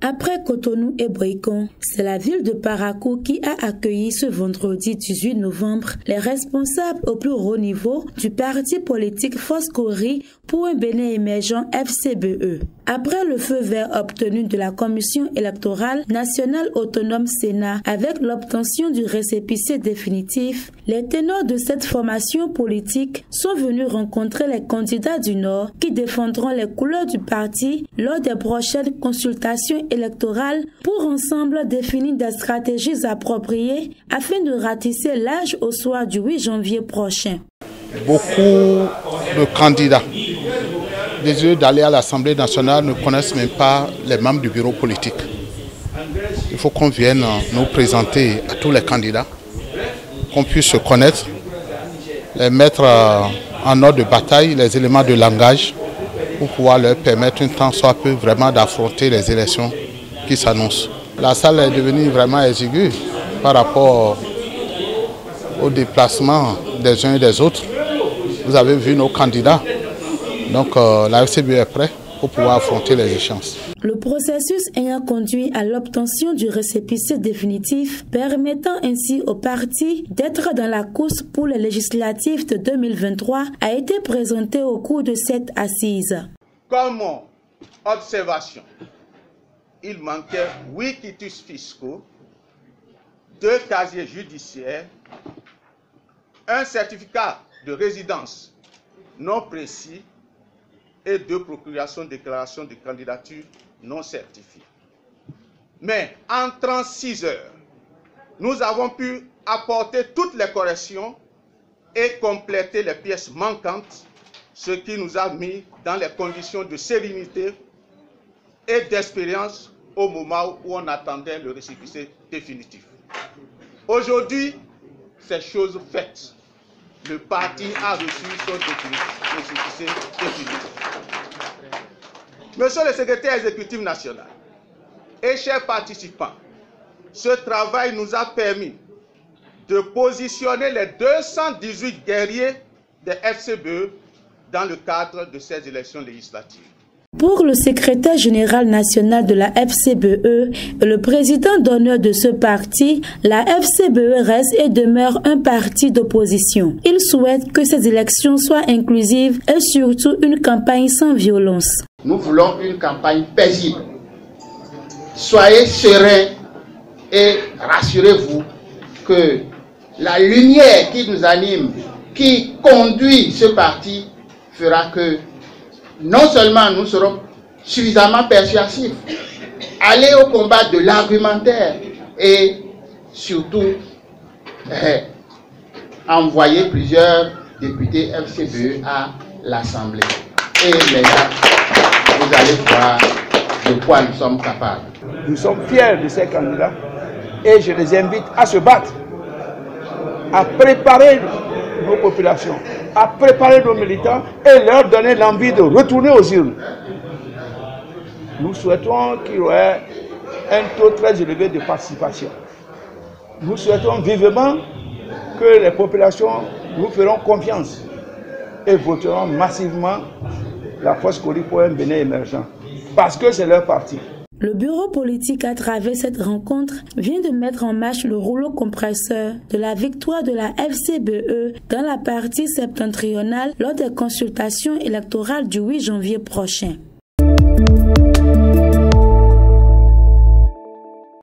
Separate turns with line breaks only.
Après Cotonou et Boycon, c'est la ville de Parakou qui a accueilli ce vendredi 18 novembre les responsables au plus haut niveau du parti politique Foscori pour un Bénin émergent FCBE. Après le feu vert obtenu de la Commission électorale nationale autonome Sénat avec l'obtention du récépissé définitif, les ténors de cette formation politique sont venus rencontrer les candidats du Nord qui défendront les couleurs du parti lors des prochaines consultations électorales pour ensemble définir des stratégies appropriées afin de ratisser l'âge au soir du 8 janvier prochain.
Beaucoup de candidats désireux d'aller à l'Assemblée nationale ne connaissent même pas les membres du bureau politique. Il faut qu'on vienne nous présenter à tous les candidats, qu'on puisse se connaître, les mettre en ordre de bataille, les éléments de langage, pour pouvoir leur permettre un temps soit peu vraiment d'affronter les élections qui s'annoncent. La salle est devenue vraiment exiguë par rapport au déplacement des uns et des autres. Vous avez vu nos candidats donc euh, la FCB est prête pour pouvoir affronter les échéances.
Le processus ayant conduit à l'obtention du récépissé définitif permettant ainsi au parti d'être dans la course pour les législatives de 2023 a été présenté au cours de cette assise.
Comme observation, il manquait huit quitus fiscaux, deux casiers judiciaires, un certificat de résidence non précis et deux procurations déclaration de candidature non certifiées. Mais en 36 heures, nous avons pu apporter toutes les corrections et compléter les pièces manquantes, ce qui nous a mis dans les conditions de sérénité et d'expérience au moment où on attendait le récépissé définitif. Aujourd'hui, c'est chose faite. Le parti a reçu son définitif. Monsieur le secrétaire exécutif national et chers participants, ce travail nous a permis de positionner les 218 guerriers des FCBE dans le cadre de ces élections législatives.
Pour le secrétaire général national de la FCBE et le président d'honneur de ce parti, la FCBE reste et demeure un parti d'opposition. Il souhaite que ces élections soient inclusives et surtout une campagne sans violence.
Nous voulons une campagne paisible. Soyez sereins et rassurez-vous que la lumière qui nous anime, qui conduit ce parti, fera que non seulement nous serons suffisamment persuasifs, aller au combat de l'argumentaire et surtout eh, envoyer plusieurs députés FCBE à l'Assemblée. Et là, vous allez voir de quoi nous sommes capables.
Nous sommes fiers de ces candidats et je les invite à se battre, à préparer nos populations, à préparer nos militants et leur donner l'envie de retourner aux urnes. Nous souhaitons qu'il y ait un taux très élevé de participation. Nous souhaitons vivement que les populations nous feront confiance et voteront massivement la force Coli pour un Bénin émergent. Parce que c'est leur parti.
Le bureau politique, à travers cette rencontre, vient de mettre en marche le rouleau compresseur de la victoire de la FCBE dans la partie septentrionale lors des consultations électorales du 8 janvier prochain.